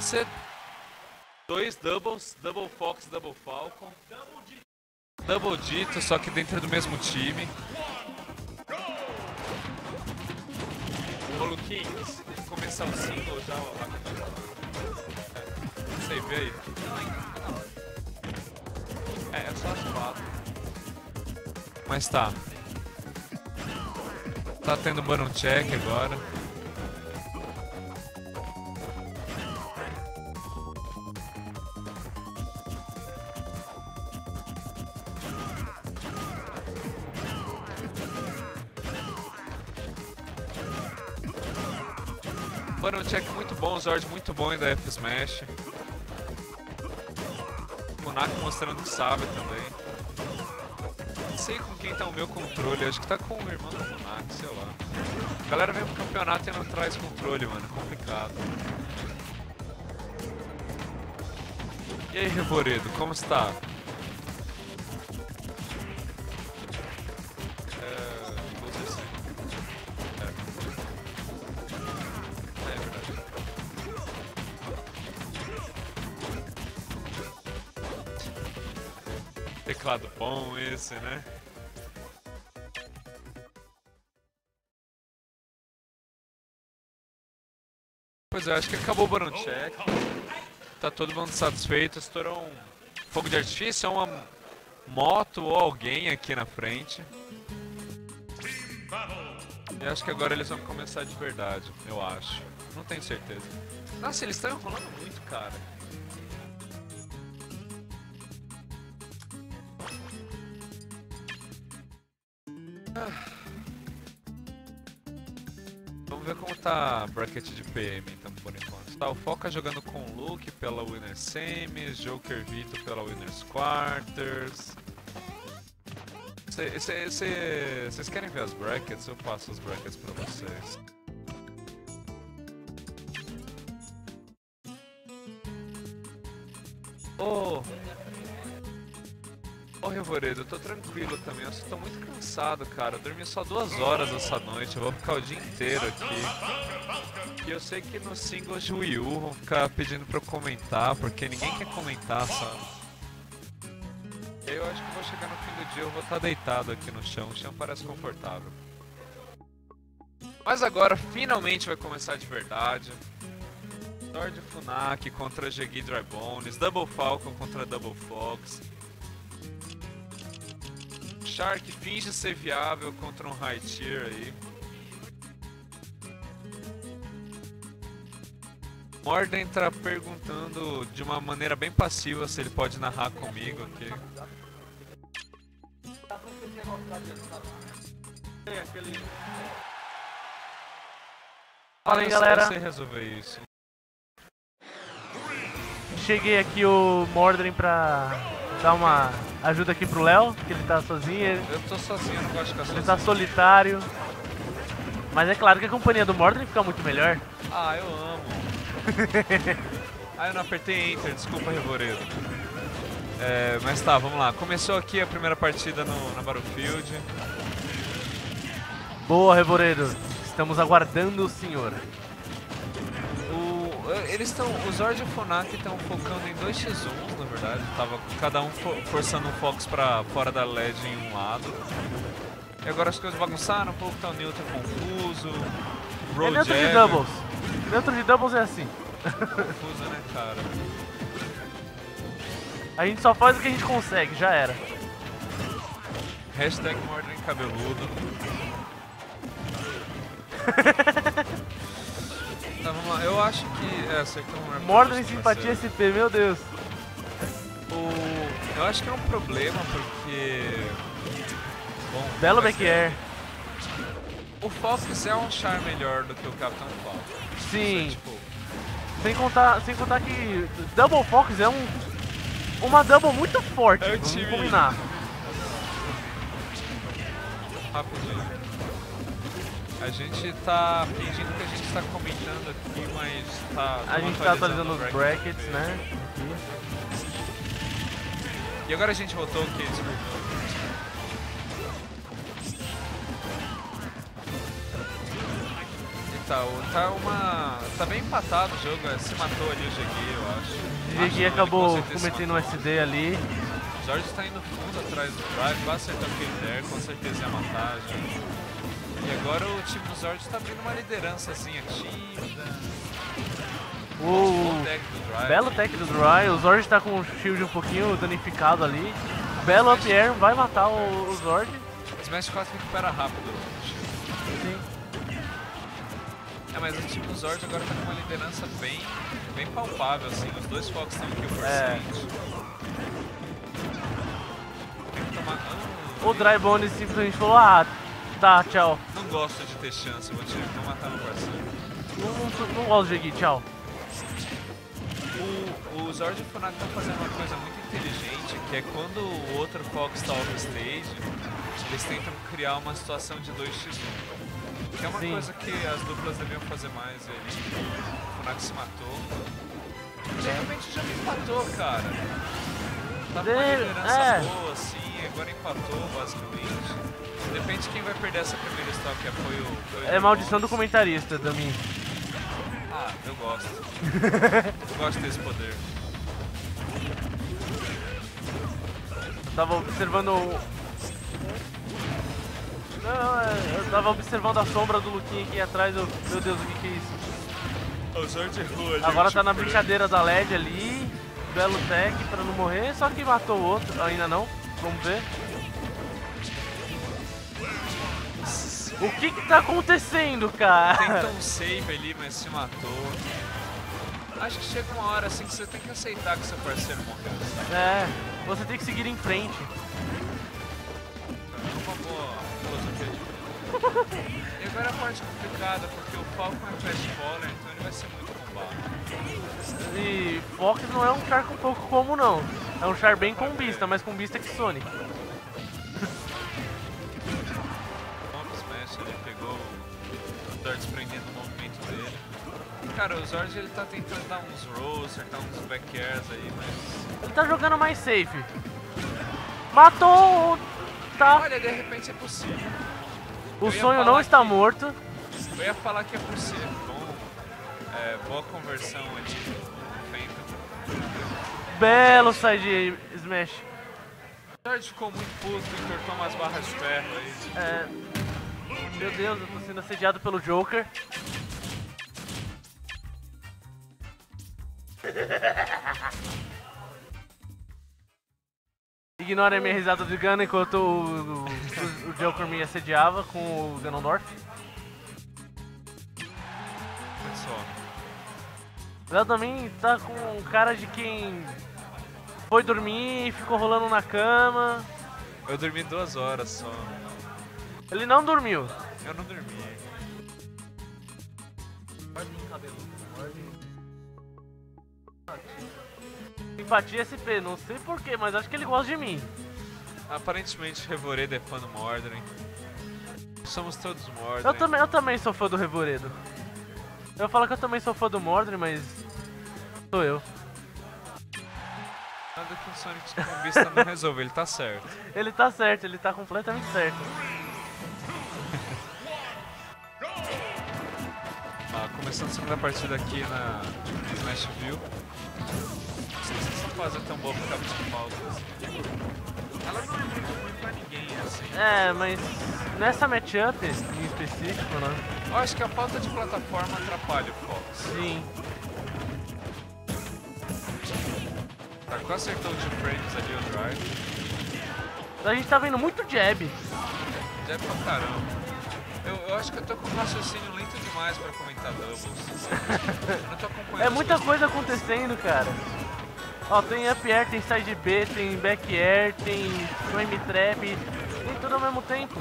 vai ser dois doubles, double fox, double falcon. Double dito, só que dentro do mesmo time. Ô Luquinhos, começar o single já, ó. Não sei, vê aí. É, é só as quatro. Mas tá. Tá tendo Baron Check agora. Baron Check muito bom, Zord muito bom da F Smash. Monaco mostrando que sabe também. Não sei com quem tá o meu controle, acho que tá com o irmão do Monaco, sei lá. A galera vem pro campeonato e não traz controle, mano, é complicado. E aí, Revoredo, como está? Teclado bom esse, né? Pois é, acho que acabou o Baron Check. Tá todo mundo satisfeito. Estourou um fogo de artifício, uma moto ou alguém aqui na frente. E acho que agora eles vão começar de verdade, eu acho. Não tenho certeza. Nossa, eles estão enrolando muito, cara. Vamos ver como tá a bracket de PM então por enquanto. Tá, o Foca jogando com Luke pela Winner Semis, Joker Vito pela Winners Quarters. Vocês querem ver as brackets? Eu passo as brackets pra vocês. Ô! Revoredo, eu tô tranquilo também, eu tô muito cansado, cara. Eu dormi só duas horas essa noite, eu vou ficar o dia inteiro aqui. E eu sei que no singles de Wii U vão ficar pedindo pra eu comentar, porque ninguém quer comentar, sabe? Eu acho que vou chegar no fim do dia, eu vou estar deitado aqui no chão, o chão parece confortável. Mas agora finalmente vai começar de verdade. Sword Funak contra Jegi Dry Bones, Double Falcon contra Double Fox. Shark finge ser viável contra um High Tier aí. Morden tá perguntando de uma maneira bem passiva se ele pode narrar comigo aqui. Fala aí, galera. Sei resolver isso. Cheguei aqui o Mordrin pra dar uma ajuda aqui pro Léo, que ele tá sozinho, ele, Eu tô sozinho, não gosto de ficar ele sozinho. tá solitário. Mas é claro que a companhia do Mordrin fica muito melhor. Ah, eu amo. ah, eu não apertei Enter, desculpa, Revoredo. É, mas tá, vamos lá. Começou aqui a primeira partida no, na Battlefield. Boa, Revoredo. Estamos aguardando o senhor. O, eles estão. Os Zord e o estão focando em 2x1, na verdade. Tava cada um fo- forçando um Fox pra fora da LED em um lado. E agora as coisas bagunçaram um pouco, tá o Neutron confuso. É Road neutro de doubles. Neutro de doubles é assim. Confuso, né, cara? A gente só faz o que a gente consegue, já era. Hashtag Mordem Cabeludo. tá, vamos lá. Eu acho que. É, acertou um justo, simpatia. SP, meu Deus. Eu acho que é um problema porque. Bom, Belo back air. O Fox é um char melhor do que o Capitão Falcon. Sim. É, tipo, Sem contar, sem contar que Double Fox é um uma double muito forte, É vamos combinar. rapidinho. A gente tá fingindo que a gente tá comentando aqui, mas tá. A gente tá atualizando os bracket brackets, que fez. E agora a gente voltou o que? Desculpa. tá, tá uma. tá bem empatado o jogo, é, se matou ali o GG, eu acho. O GG ele acabou cometendo um. SD ali. O Jorge tá indo fundo atrás do Drive, vai acertar o Kill there, com certeza ia matar já. E agora o time do Zord tá abrindo uma liderançazinha tímida. Bom O belo tech do Dry, o Zord tá com o shield um pouquinho danificado ali. Belo up air, vai matar o, o Zord. Smash 4 recupera rápido. Sim. É, mas o time do Zord agora tá com uma liderança bem, bem palpável, assim. Os dois focos estão em kill É. percent. Tem que tomar... Ah, O Dry Bone simplesmente falou, ah, tá, tchau. Não gosto de ter chance, vou, te, vou matar meu parceiro. Não, não, não gosto de Jegui, tchau. O, o Zord e o Fnac estão fazendo uma coisa muito inteligente, que é quando o outro Fox está off-stage, eles tentam criar uma situação de 2x1. Que é uma Sim. coisa que as duplas deviam fazer mais ali. O Fnac se matou. De repente já me empatou, cara. Tava com uma De- liderança é. boa, assim, agora empatou, basicamente. Depende de quem vai perder essa primeira stock, foi o... foi É maldição do comentarista, Dami. Eu gosto. eu gosto desse poder. Eu tava observando o... Não, é, eu tava observando a sombra do Luquinha aqui atrás, eu... meu Deus, o que que é isso? O Zord errou ali. Agora tá na brincadeira da LED ali, belo tech pra não morrer, só que matou o outro, ainda não, vamos ver. O que que tá acontecendo, cara? Tentou um save ali, mas se matou. Acho que chega uma hora assim que você tem que aceitar que seu parceiro morreu. sabe? É, você tem que seguir em frente. É uma boa filosofia de vida. E agora a parte complicada, porque o Falcon é fast faller, então ele vai ser muito combado. E Fox não é um char com pouco como não. É um char bem combista, mas combista que Sonic. Cara, o Zord ele tá tentando dar uns rolls, acertar uns back airs aí, mas... Ele tá jogando mais safe. Matou! o- Tá. Olha, de repente é possível. O sonho não está que- morto. Eu ia falar que é possível. Bom, é, boa conversão Phantom. Belo side smash. O George ficou muito puto, entortou umas barras de ferro aí. É, Meu Deus, eu tô sendo assediado pelo Joker. Ignora a minha risada de Gun enquanto o, o, o Joker me assediava com o Ganondorf. Léo também tá com cara de quem foi dormir e ficou rolando na cama. Eu dormi duas horas só. Ele não dormiu. Eu não dormi. Simpatia SP, não sei porquê, mas acho que ele gosta de mim. Aparentemente, Revoredo é fã do Mordrin. Somos todos Mordrin. Eu também, eu também sou fã do Revoredo. Eu falo que eu também sou fã do Mordred, mas sou eu. Nada que o Sonic de Combista não resolve, ele tá certo. Ele tá certo, ele tá completamente certo. Ah, começando a segunda partida aqui na Smash View. É tão boa por causa de faltas. Ela não é muito ruim pra ninguém, assim. É, mas nessa matchup em específico, né? Eu acho que a falta de plataforma atrapalha o Fox. Sim. Tá, quase acertou two frames ali o drive. A gente tá vendo muito jab. É pra caramba. Eu, eu acho que eu tô com um raciocínio lento demais pra comentar doubles. Eu não tô acompanhando. É muita coisa acontecendo, cara. Ó, tem up air, tem side B, tem back air, tem frame trap, tem tudo ao mesmo tempo.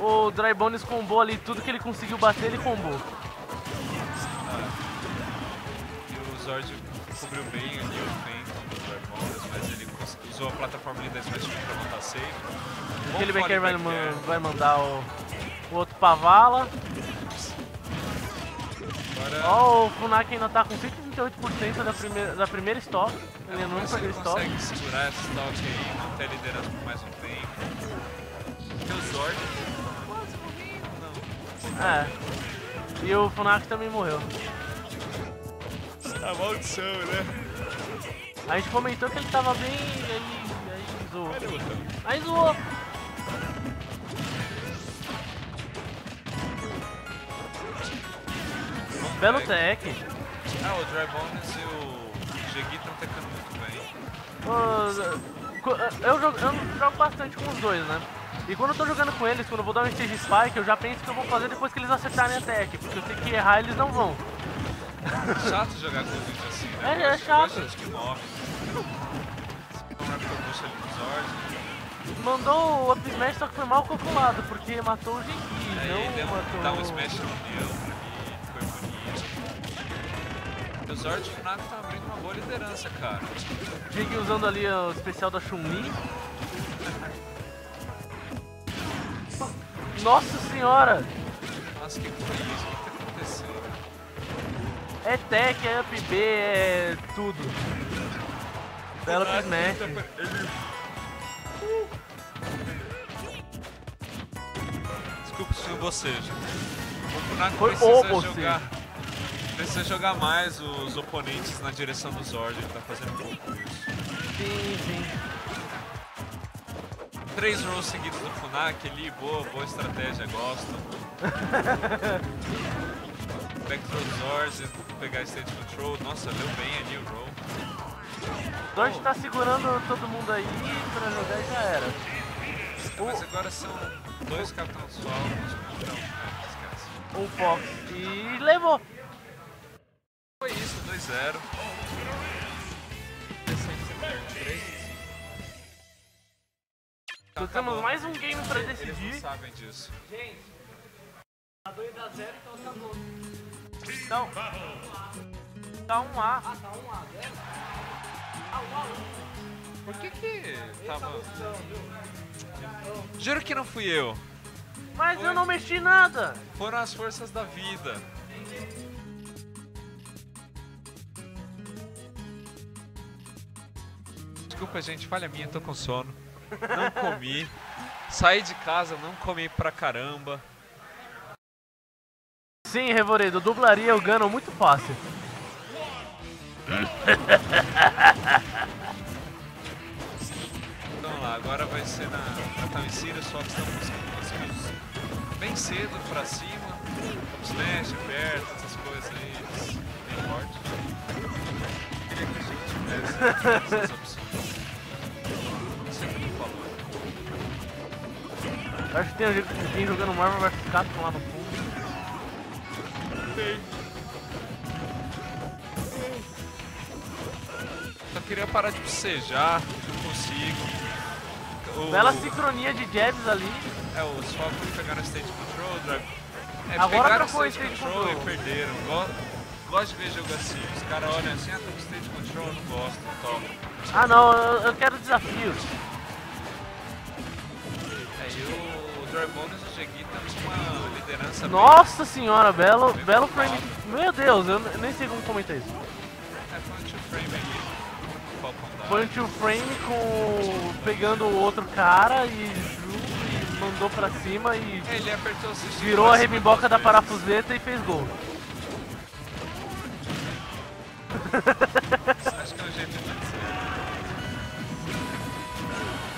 O Dry Bones combou ali, tudo que ele conseguiu bater, ele combou. E o Zord cobriu bem ali o Phantom do Dragonless, mas ele usou a plataforma ali da Smash pra montar safe. Aquele back air vai, vai mandar o, o outro pra vala. Agora, Ó, o Funak ainda tá com 138% da primeira, da primeira stock. Ele perdeu ele stock. consegue segurar essa stock aí, manter a liderança por mais um tempo. Porque o Zord É. E o Funak também morreu. A maldição, né? A gente comentou que ele tava bem. Aí, aí zoou. Aí zoou. Belo tech. Ah, o Drybones e o Jegui estão tecando muito bem. Co- Eu jogo, eu jogo bastante com os dois, né? E quando eu tô jogando com eles, quando eu vou dar um stage spike, eu já penso que eu vou fazer depois que eles acertarem a tech, porque eu sei que errar eles não vão. Chato jogar com gente assim, né? É, é eu chato. que morre. Mandou o up smash, só que foi mal calculado, porque matou o Genki, Aí não matou... dá um smash no neutro bonito. E o Fnac tá abrindo uma boa liderança, cara. Genki usando ali o especial da Chun-Li. Nossa senhora! Nossa, o que foi isso? O que tá acontecendo? É tech, é up B, é tudo. Belo up Ah, smash. tá Desculpa se bocejo. O Fnac Foi o precisa bocejo. jogar. Precisa jogar mais os oponentes na direção do Zord, ele tá fazendo pouco isso. Sim, sim. Três rolls seguidos do Funak ali, boa, boa estratégia, gosto. Backthrow Zord, pegar stage control, nossa, leu bem ali o roll. Dodge tá segurando todo mundo aí pra jogar e já era. Mas agora são dois capitães falcos contra um, esquece. O Fox. E levou. Foi isso, 2-0. Então temos mais um game pra Eles não decidir. sabem disso. Gente, tá 2x0, então tá bom. Então, tá 1A. Ah, tá 1A, Por que que tava... Juro que não fui eu. Mas eu não mexi nada. Foram as forças da vida. Desculpa, gente, falha minha, tô com sono. Não comi. Saí de casa, não comi pra caramba. Sim, Revoredo, dublaria o Ganon muito fácil. Então lá, agora vai ser na, na só que estamos kills bem cedo pra cima. Smash, perto, essas coisas aí, bem forte. Queria que a gente tivesse essas opções. Acho que tem alguém jogando Marvel vs Capcom lá no fundo. Só queria parar de bocejar, não consigo. O, Bela sincronia de jabs ali. É, os Falcons pegaram o Stage Control, Drive. É, Agora pegaram Stage Stage Control, Control. e perderam. Go gosto de ver jogo assim. Os caras olham assim, ah, tô com Stage Control, eu não gosto, não. Ah não, eu, eu quero desafios. Aí o Dragones e o Jegui uma liderança bem- Nossa senhora, belo, belo frame. Meu Deus, eu nem sei como comentar isso. É, foi um two frame aí. Foi um two frame com. pegando o outro cara e mandou pra cima e É, Ele apertou o sistema virou a rebimboca da parafuseta e fez gol. Acho que é um jeito de.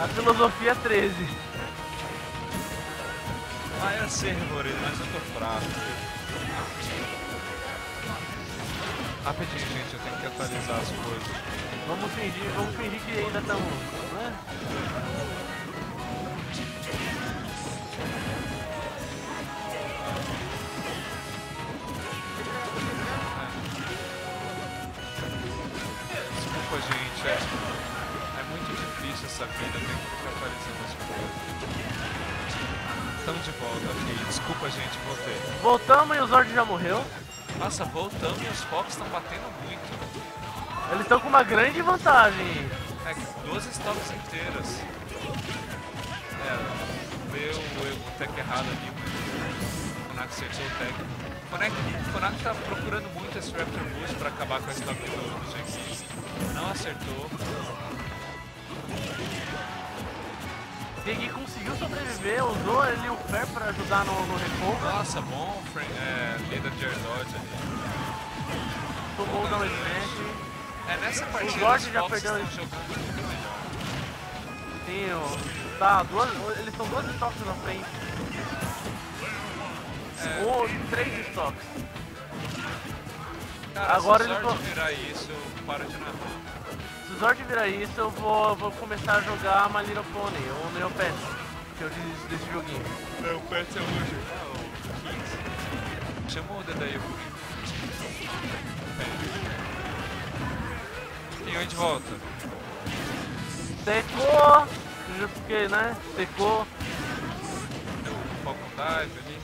A filosofia 13. Ah, eu sei, mas eu tô fraco. Rapidinho, gente, eu tenho que atualizar as coisas. Vamos fingir, vamos fingir que ainda estamos. Né? Desculpa, gente, é, é muito difícil essa vida, tenho que ficar atualizando as coisas. Estamos de volta aqui, desculpa, gente, voltei. Voltamos e o Zord já morreu. Nossa, voltamos e os Fox estão batendo muito. Eles estão com uma grande vantagem. É, duas stops inteiras. É, deu o, o tech errado ali, o Konak acertou o tech. O Konak, tá procurando muito esse Raptor Boost pra acabar com a stop do, do Jenkins. Não acertou. Peggy conseguiu sobreviver, usou ali o Fer pra ajudar no, no recover. Nossa, bom é, líder de Erdodge ali. Tomou o down smash. É, nessa partida Zord os já perdeu estão jogando muito melhor. Sim, ó. Tá, duas, eles estão duas estoques na frente. É. Ou três estoques. Cara, Agora se o Zord vão- virar isso, eu paro de narrar. Se o Zord virar isso, eu vou, vou começar a jogar My Little Pony, ou Neopet, que eu disse desse joguinho. É, o Pet é hoje. Ah, o 15. Chama o dedo aí, o Tem um de volta. Secou, já porque, né? Secou. Deu Dive ali.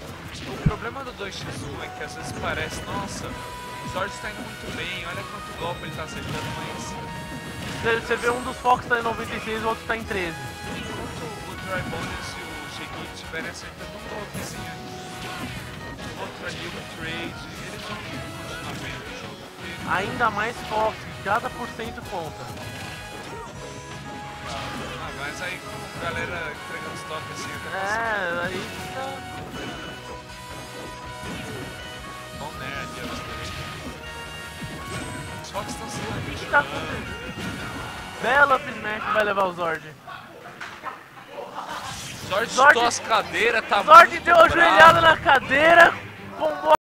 O problema do 2x1 é que às vezes parece, nossa, o Zord está indo muito bem, olha quanto golpe ele está acertando, mas Você vê um dos Fox tá em 96 e o outro tá em 13. enquanto o Dry Bonus e o Sheki estiverem acertando um golpezinho aqui, outro ali, um trade, eles vão continuar vendo o jogo. Porque, Ainda mais Fox, cada por cento conta. ah, mas aí com a galera entregando estoque assim, até É, aí fica. bom nerd, eu gostei. Os Fox estão se O que tá acontecendo? Belo up smash vai levar o Zord. Zord Zord- as cadeiras, tá Zord deu bravo. ajoelhada na cadeira, bombou